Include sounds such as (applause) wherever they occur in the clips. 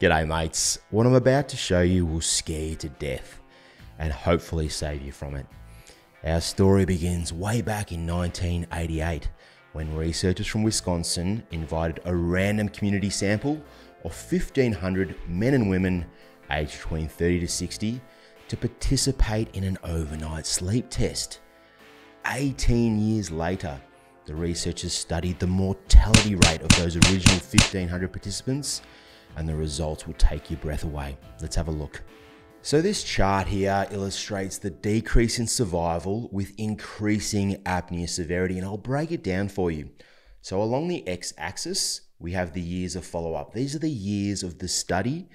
G'day, mates. What I'm about to show you will scare you to death and hopefully save you from it. Our story begins way back in 1988 when researchers from Wisconsin invited a random community sample of 1,500 men and women aged between 30 to 60 to participate in an overnight sleep test. 18 years later, the researchers studied the mortality rate of those original 1,500 participants, and the results will take your breath away. Let's have a look. So, this chart here illustrates the decrease in survival with increasing apnea severity, and I'll break it down for you. So, along the x axis, we have the years of follow up. These are the years of the study,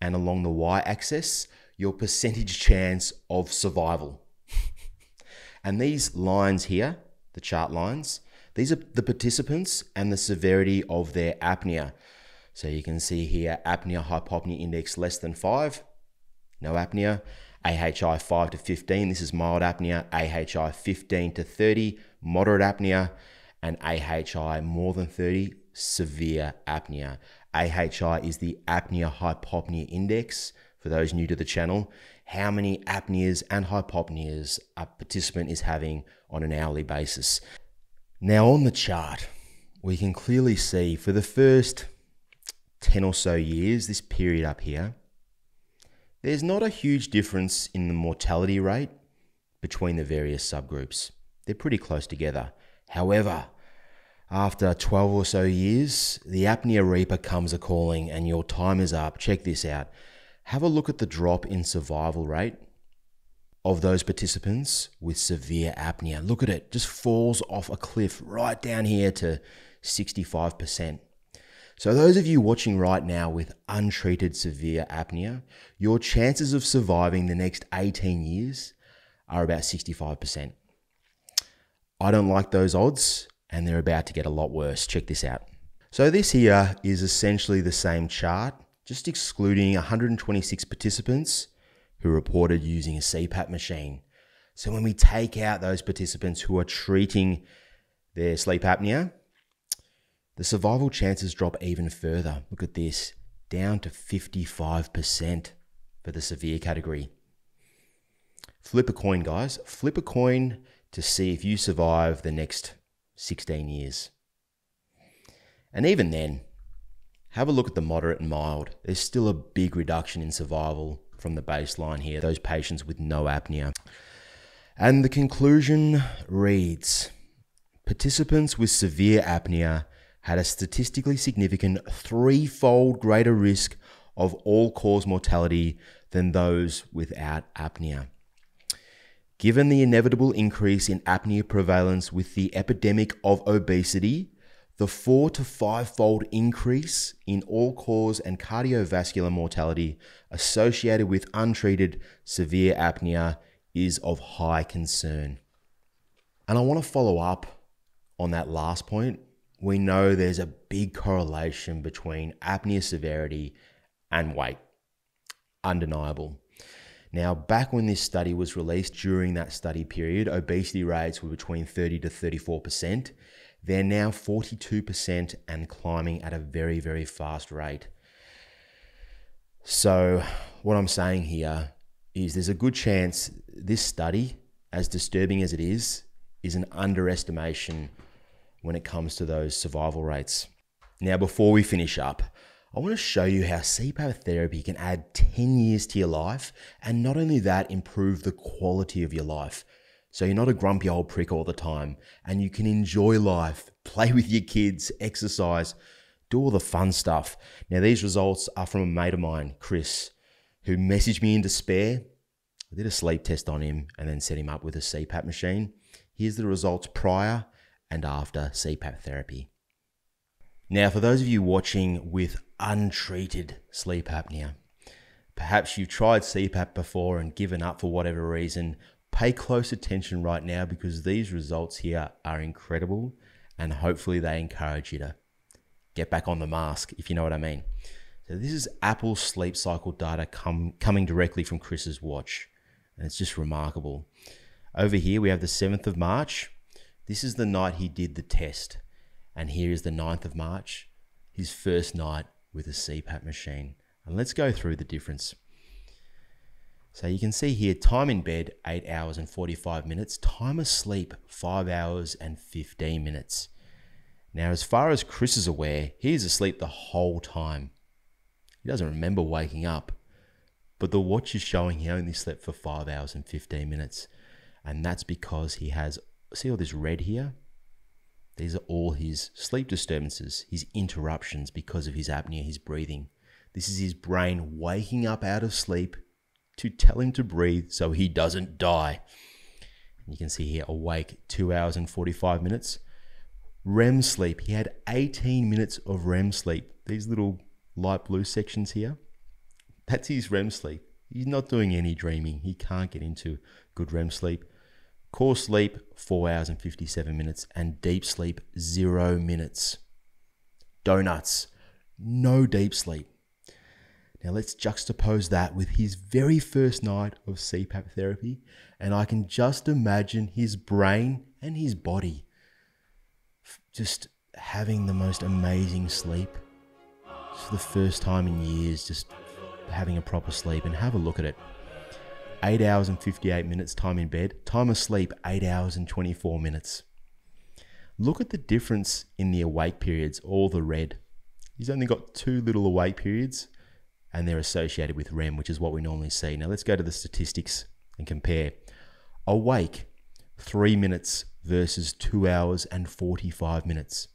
and along the y axis, your percentage chance of survival. (laughs) and these lines here, the chart lines, these are the participants and the severity of their apnea. So you can see here apnea hypopnea index less than 5, no apnea. AHI 5 to 15, this is mild apnea. AHI 15 to 30, moderate apnea. And AHI more than 30, severe apnea. AHI is the apnea hypopnea index. For those new to the channel, how many apneas and hypopneas a participant is having on an hourly basis. Now, on the chart, we can clearly see for the first 10 or so years, this period up here, there's not a huge difference in the mortality rate between the various subgroups. They're pretty close together. However, after 12 or so years, the apnea reaper comes a calling and your time is up. Check this out. Have a look at the drop in survival rate of those participants with severe apnea. Look at it, just falls off a cliff right down here to 65%. So, those of you watching right now with untreated severe apnea, your chances of surviving the next 18 years are about 65%. I don't like those odds, and they're about to get a lot worse. Check this out. So, this here is essentially the same chart, just excluding 126 participants who reported using a CPAP machine. So, when we take out those participants who are treating their sleep apnea, the survival chances drop even further. Look at this, down to 55% for the severe category. Flip a coin, guys. Flip a coin to see if you survive the next 16 years. And even then, have a look at the moderate and mild. There's still a big reduction in survival from the baseline here, those patients with no apnea. And the conclusion reads Participants with severe apnea had a statistically significant threefold greater risk of all cause mortality than those without apnea. Given the inevitable increase in apnea prevalence with the epidemic of obesity, the four to five fold increase in all cause and cardiovascular mortality associated with untreated severe apnea is of high concern. And I want to follow up on that last point we know there's a big correlation between apnea severity and weight. Undeniable. Now, back when this study was released during that study period, obesity rates were between 30 to 34%. They're now 42% and climbing at a very, very fast rate. So, what I'm saying here is there's a good chance this study, as disturbing as it is, is an underestimation when it comes to those survival rates. Now, before we finish up, I want to show you how CPAP therapy can add 10 years to your life and not only that, improve the quality of your life. So you're not a grumpy old prick all the time and you can enjoy life, (laughs) play with your kids, exercise, do all the fun stuff. Now, these results are from a mate of mine, Chris, who messaged me in despair. I did a sleep test on him and then set him up with a CPAP machine. Here's the results prior and after CPAP therapy. Now, for those of you watching with untreated sleep apnea, perhaps you've tried CPAP before and given up for whatever reason, pay close attention right now because these results here are incredible and hopefully they encourage you to get back on the mask, if you know what I mean. So, this is Apple sleep cycle data coming directly from Chris's watch, and it's just remarkable. Over here, we have the 7th of March, this is the night he did the test. And here is the 9th of March, his first night with a CPAP machine. And let's go through the difference. So you can see here time in bed 8 hours and 45 minutes, time asleep 5 hours and 15 minutes. Now, as far as Chris is aware, he is asleep the whole time. He doesn't remember waking up, but the watch is showing he only slept for 5 hours and 15 minutes. And that's because he has, see all this red here? These are all his sleep disturbances, his interruptions because of his apnea, his breathing. This is his brain waking up out of sleep to tell him to breathe so he doesn't die. You can see here awake 2 hours and 45 minutes. REM sleep, he had 18 minutes of REM sleep. These little light blue sections here, that's his REM sleep. He's not doing any dreaming. He can't get into good REM sleep. Core sleep, 4 hours and 57 minutes. And deep sleep, 0 minutes. Donuts, no deep sleep. Now let's juxtapose that with his very first night of CPAP therapy, and I can just imagine his brain and his body just having the most amazing sleep. for the first time in years, just having a proper sleep, and have a look at it. 8 hours and 58 minutes time in bed, time asleep 8 hours and 24 minutes. Look at the difference in the awake periods, all the red. He's only got two little awake periods and they're associated with REM, which is what we normally see. Now let's go to the statistics and compare. Awake, three minutes versus two hours and 45 minutes.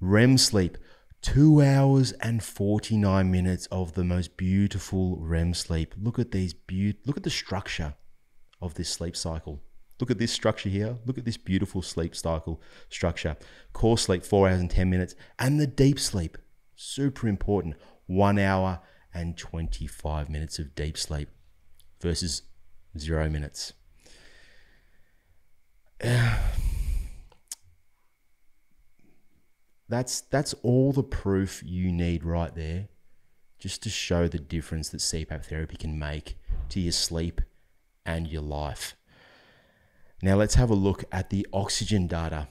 REM sleep, two hours and 49 minutes of the most beautiful REM sleep. Look at these be- look at the structure of this sleep cycle. Look at this structure here. Look at this beautiful sleep cycle structure. Core sleep, four hours and 10 minutes. And the deep sleep, super important, one hour and 25 minutes of deep sleep versus zero minutes. (sighs) that's that's all the proof you need right there just to show the difference that CPAP therapy can make to your sleep and your life. Now let's have a look at the oxygen data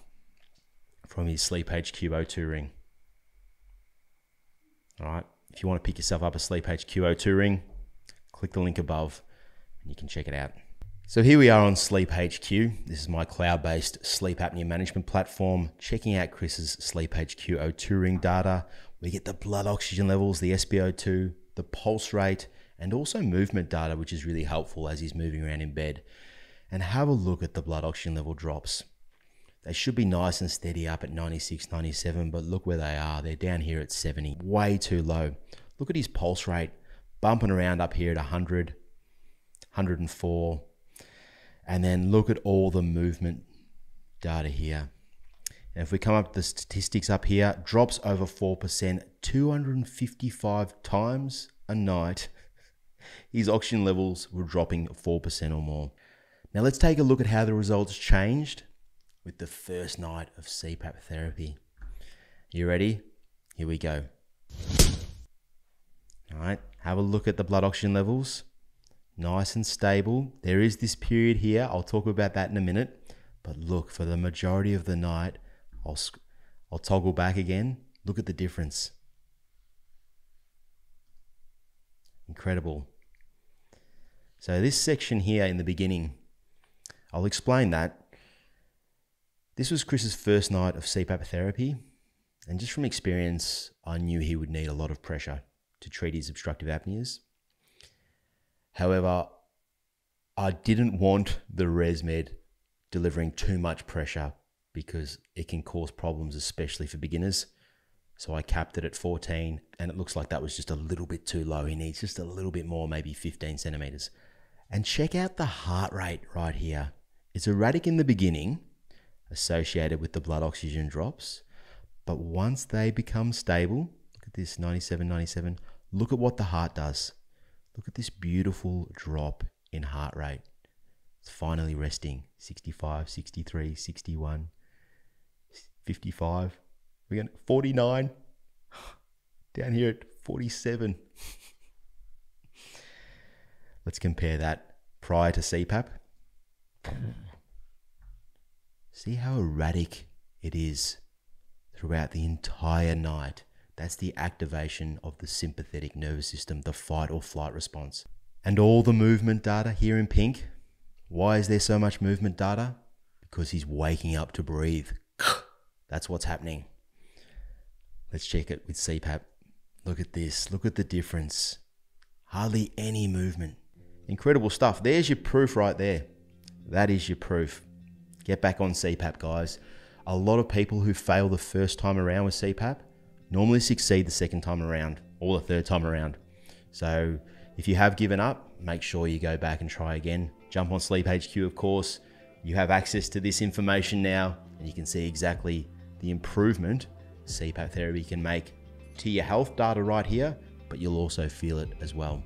from his Sleep HQ O2 ring. All right. If you want to pick yourself up a Sleep HQ O2 ring, click the link above and you can check it out. So here we are on Sleep HQ. This is my cloud-based sleep apnea management platform. Checking out Chris's Sleep HQ O2 ring data. We get the blood oxygen levels, the SpO2, the pulse rate, and also movement data, which is really helpful as he's moving around in bed. And have a look at the blood oxygen level drops. They should be nice and steady up at 96, 97, but look where they are. They're down here at 70, way too low. Look at his pulse rate, bumping around up here at 100, 104. And then look at all the movement data here. And if we come up the statistics up here, drops over 4%, 255 times a night. (laughs) His oxygen levels were dropping 4% or more. Now let's take a look at how the results changed with the first night of CPAP therapy. You ready? Here we go. All right, have a look at the blood oxygen levels. Nice and stable. There is this period here. I'll talk about that in a minute. But look, for the majority of the night, I'll, I'll toggle back again. Look at the difference. Incredible. So, this section here in the beginning, I'll explain that this was Chris's first night of CPAP therapy, and just from experience, I knew he would need a lot of pressure to treat his obstructive apneas. However, I didn't want the ResMed delivering too much pressure because it can cause problems, especially for beginners. So I capped it at 14, and it looks like that was just a little bit too low. He needs just a little bit more, maybe 15 centimeters. And check out the heart rate right here. It's erratic in the beginning, associated with the blood oxygen drops. But once they become stable, look at this 97, 97, look at what the heart does. Look at this beautiful drop in heart rate. It's finally resting 65, 63, 61, 55. We're going 49. (sighs) Down here at 47. (laughs) Let's compare that prior to CPAP. See how erratic it is throughout the entire night. That's the activation of the sympathetic nervous system, the fight or flight response. And all the movement data here in pink. Why is there so much movement data? Because he's waking up to breathe. (sighs) That's what's happening. Let's check it with CPAP. Look at this. Look at the difference. Hardly any movement. Incredible stuff. There's your proof right there. That is your proof. Get back on CPAP, guys. A lot of people who fail the first time around with CPAP normally succeed the second time around or the third time around. So if you have given up, make sure you go back and try again. Jump on Sleep HQ, of course. You have access to this information now, and you can see exactly the improvement CPAP therapy can make to your health data right here, but you'll also feel it as well.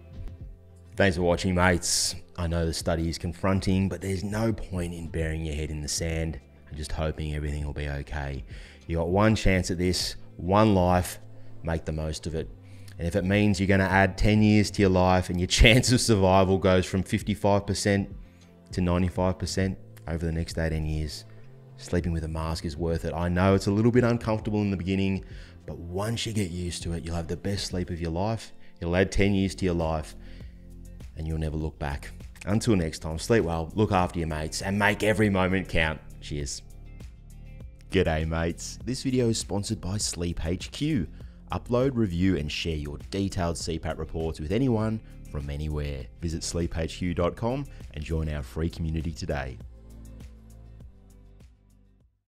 Thanks for watching, mates. I know the study is confronting, but there's no point in burying your head in the sand and just hoping everything will be okay. You got one chance at this, one life, make the most of it. And if it means you're going to add 10 years to your life and your (laughs) chance of survival goes from 55% to 95% over the next 18 years, sleeping with a mask is worth it. I know it's a little bit uncomfortable in the beginning, but once you get used to it, you'll have the best sleep of your life. It'll add 10 years to your life and you'll never look back. Until next time, sleep well, look after your mates, and make every moment count. Cheers. G'day, mates. This video is sponsored by Sleep HQ. Upload, review, and share your detailed CPAP reports with anyone from anywhere. Visit sleephq.com and join our free community today.